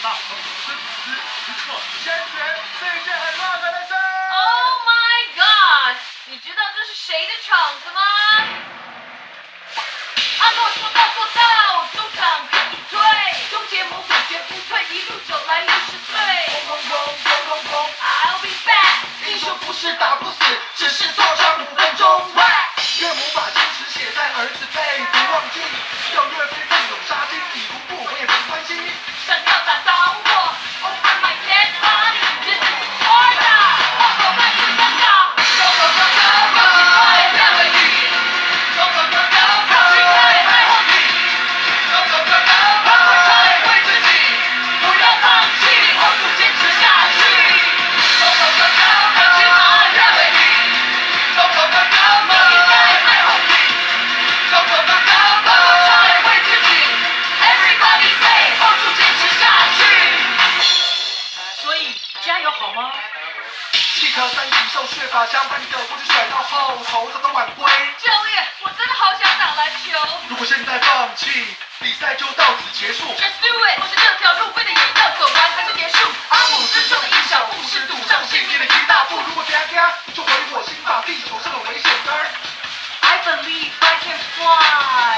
没错，先决是一件很浪漫的事。Oh my god！你知道这是谁的场子吗？阿诺说到做到，中场可以退，终结魔鬼绝不退，一路走来六十岁。砰砰砰砰砰 I'll be back。英雄不是打不死，只是坐有好吗？汽车三级兽血法将半个的脖甩到后头他们晚归教练我真的好想打篮球。如果现在放弃比赛就到此结束。Just do it 我是这条路背的也要走完才算结束。阿姆斯特的一小步是赌上性命的一大步如果嗲嗲就回我心吧地球是个危险灯 i believe i can fly